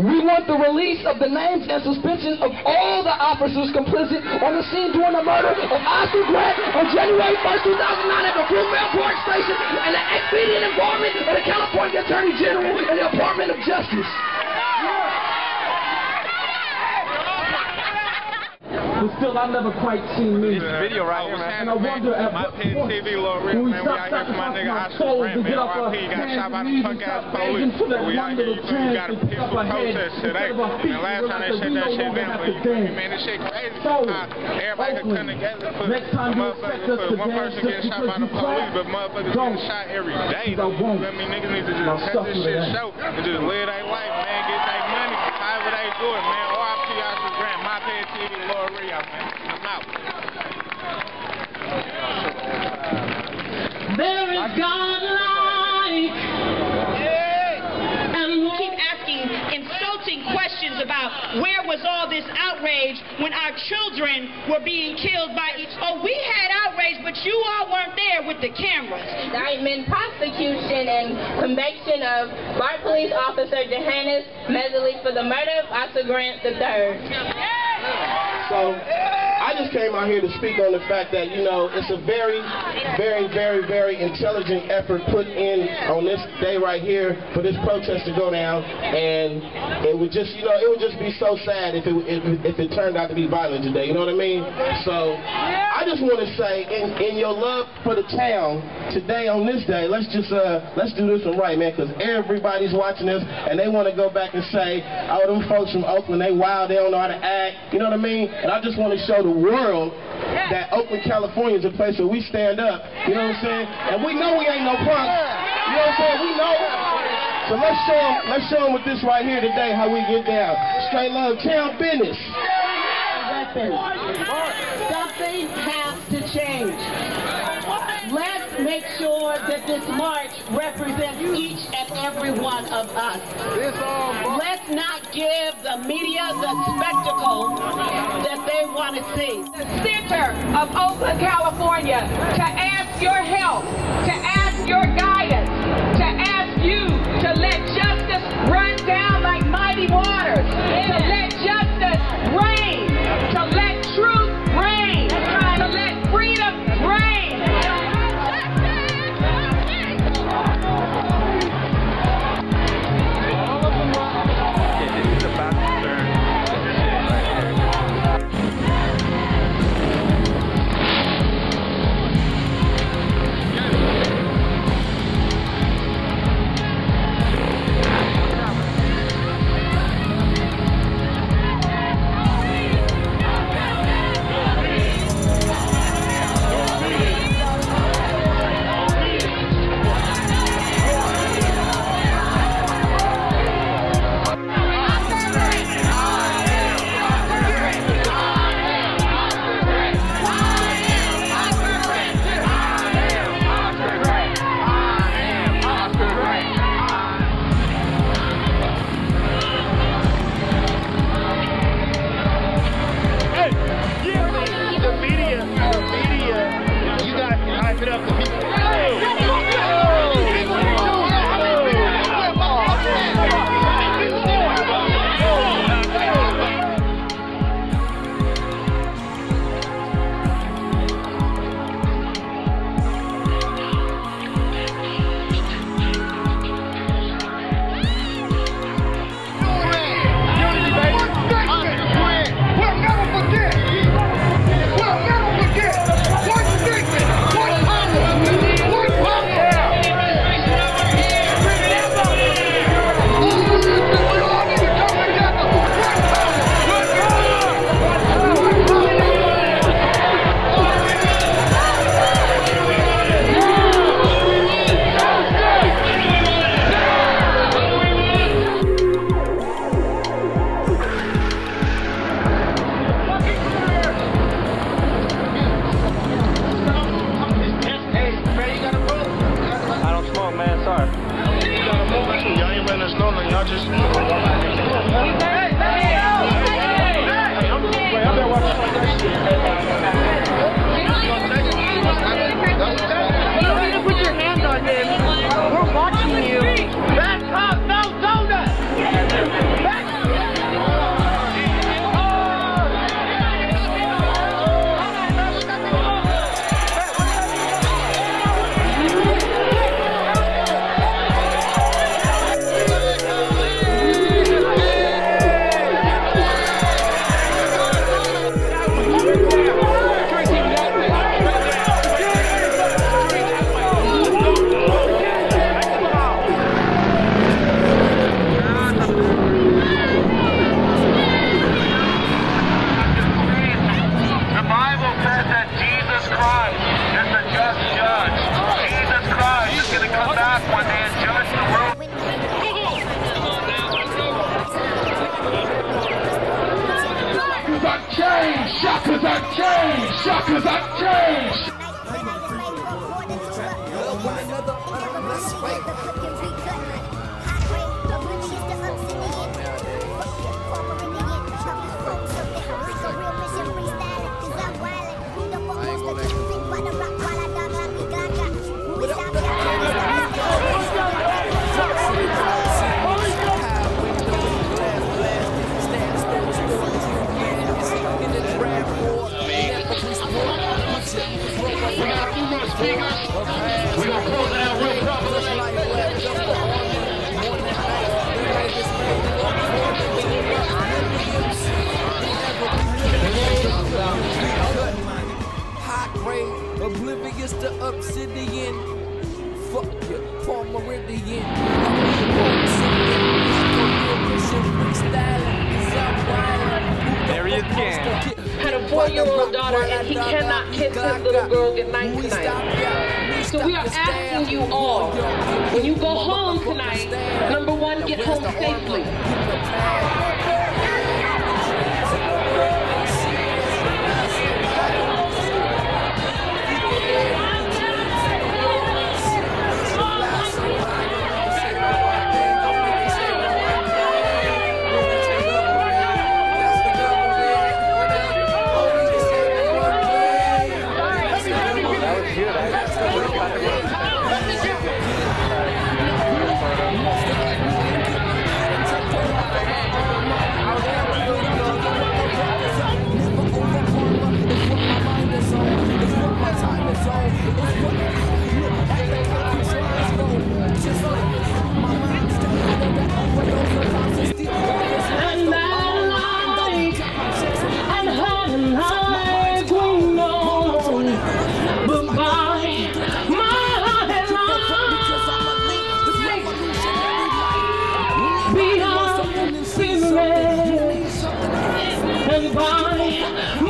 We want the release of the names and suspension of all the officers complicit on the scene during the murder of Oscar Grant on January 1st, 2009 at the Fruitvale BART Station and the expedient involvement of the California Attorney General and the Department of Justice. But still, I never quite seen me. This video right here, man. And I wonder at My what point TV, Lord Real, when we man. We stop out here my sacrificing nigga our Oscar to get off our RIP, he got hands and the knees and stop begging police. for that We one out here, little chance got a to pick up our head protest today. instead of our feet And last time realize shut we that no shit longer have but to you feel me, dance. man? This shit crazy. So, uh, everybody could come Oakland, together for next time you expect us to dance just because the you police, clap, but motherfuckers getting shot every day. I won't. You feel me? Niggas need to just cut this shit that. show and just live their life, man. Get their money, however they do it, man. RIP Oscar Grant, my pen TV, Lord Real. I'm out. There is God like. And we keep asking insulting questions about where was all this outrage when our children were being killed by each. Oh, we had outrage, but you all weren't there with the cameras. indictment, prosecution, and conviction of Bart Police Officer Johannes Mehserle for the murder of Oscar Grant III. So just came out here to speak on the fact that, you know, it's a very, very, very, very intelligent effort put in on this day right here for this protest to go down. And it would just, you know, it would just be so sad if it, if, if it turned out to be violent today. You know what I mean? So I just want to say, in, in your love for the town, today on this day, let's just, uh, let's do this one right, man, because everybody's watching this and they want to go back and say, oh, them folks from Oakland, they wild, they don't know how to act. You know what I mean? And I just want to show the world that Oakland, California is a place where we stand up. You know what I'm saying? And we know we ain't no punks. You know what I'm saying? We know. So let's show them, let's show them with this right here today how we get down. Straight love, town business. Listen, something has to change. Let's make sure that this march represents each and every one of us. Let's not give the media the spectacle that they want to see. the center of Oakland, California, to ask your help, to ask your guidance, letting obsidian. Fuck you, Paul Meridian. There he is again. had a four-year-old daughter and he cannot kiss his little girl goodnight tonight. So we are asking you all, when you go home tonight, number one, get home safely. And